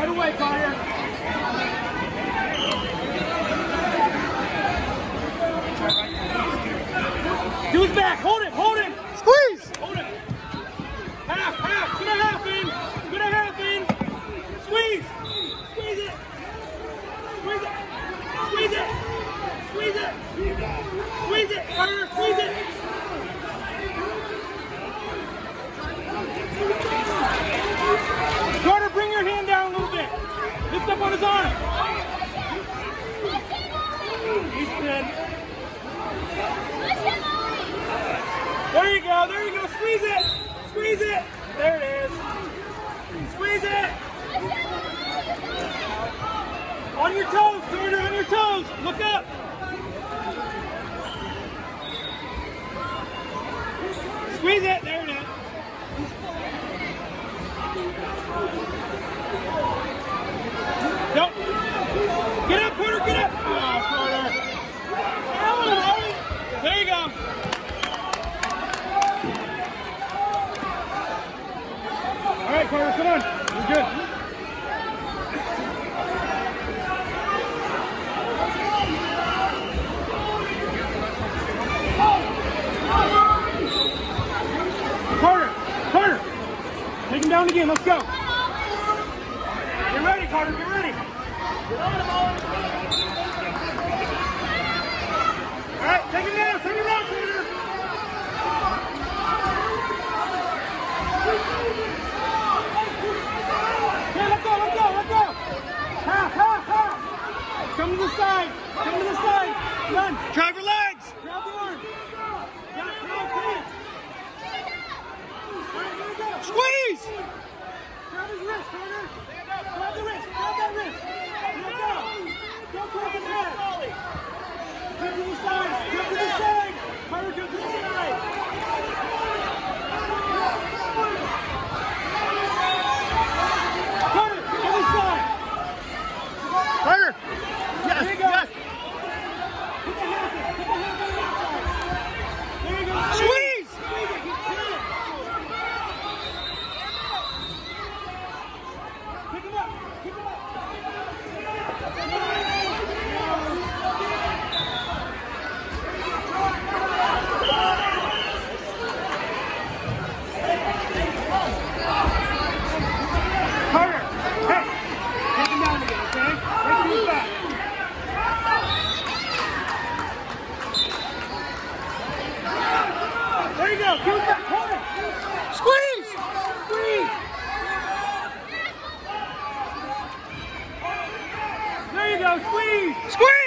Right away. Do his back. Hold it. Hold it. Squeeze! Hold it. Half, half. It's gonna happen. It's gonna happen. Squeeze. Squeeze it. Squeeze it. Squeeze it. Squeeze it. Squeeze it. Carter, squeeze it. Carter, on his arm. He's good. There you go, there you go. Squeeze it. Squeeze it. There it is. Squeeze it. On your toes, Carter, on your toes. Look up. Squeeze it. There it is. Don't. Get up, Carter, get up. Oh, Carter. There you go. All right, Carter, come on. We're good. Carter, Carter, take him down again. Let's go. Get ready, Carter. Get ready. All right, take him down. Take him down, Carter. Okay, let go, let go, let go. Half, half, half. Come to the side. Come to the side. Run. Drive your legs! Grab the arm. Yeah, come on, come on. All right, here we go. Squeeze! Grab his wrist, Carter. Grab the wrist. Grab that wrist. Let go. Don't take his head. Jump to the side. Jump to the side. Carter, jump to the side. Carter, to the side. Carter! Yes, There you go. yes! Put the hands in. Put the hands on the outside. There you go. Squeeze! Squeeze it. He's good. Pick him up. Pick him up. Carter, hey, take him down again, okay? Take him back. There you go. Give it back. Hold it. Squeeze! Squeeze. There you go. Squeeze.